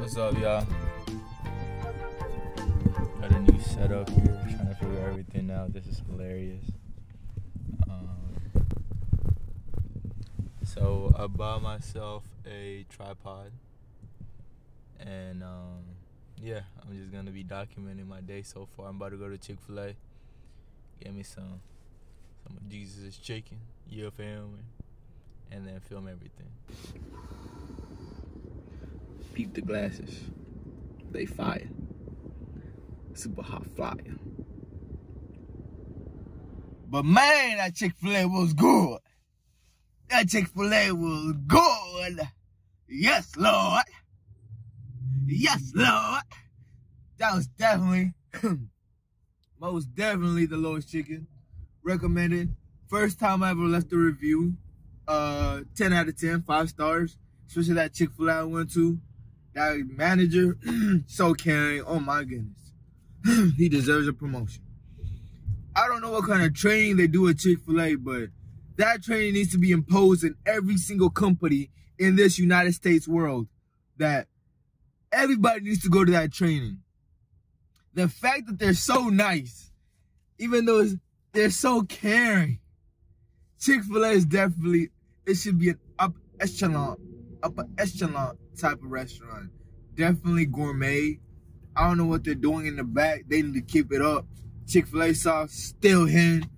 What's up, y'all? Got a new setup here, trying to figure everything out. This is hilarious. Um, so I bought myself a tripod, and um, yeah, I'm just gonna be documenting my day so far. I'm about to go to Chick Fil A, get me some some Jesus chicken, yeah, family, and then film everything. Peep the glasses. They fire. Super hot flyer. But man, that Chick fil A was good. That Chick fil A was good. Yes, Lord. Yes, Lord. That was definitely, most definitely the lowest chicken. Recommended. First time I ever left a review. Uh, 10 out of 10, five stars. Especially that Chick fil A I went to. That manager, so caring. Oh my goodness. he deserves a promotion. I don't know what kind of training they do at Chick-fil-A, but that training needs to be imposed in every single company in this United States world. That everybody needs to go to that training. The fact that they're so nice, even though they're so caring, Chick-fil-A is definitely, it should be an up echelon, upper echelon type of restaurant. Definitely gourmet. I don't know what they're doing in the back. They need to keep it up. Chick-fil-A sauce still hitting.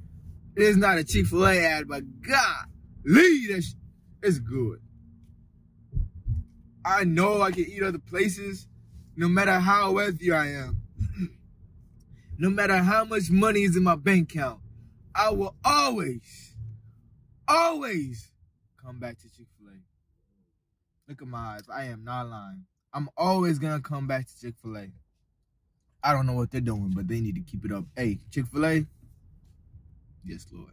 It is not a Chick-fil-A ad, but God, that's it's good. I know I can eat other places, no matter how wealthy I am. no matter how much money is in my bank account, I will always, always come back to Chick-fil-A. Look at my eyes. I am not lying. I'm always gonna come back to Chick-fil-A. I don't know what they're doing, but they need to keep it up. Hey, Chick-fil-A. Yes, Lord.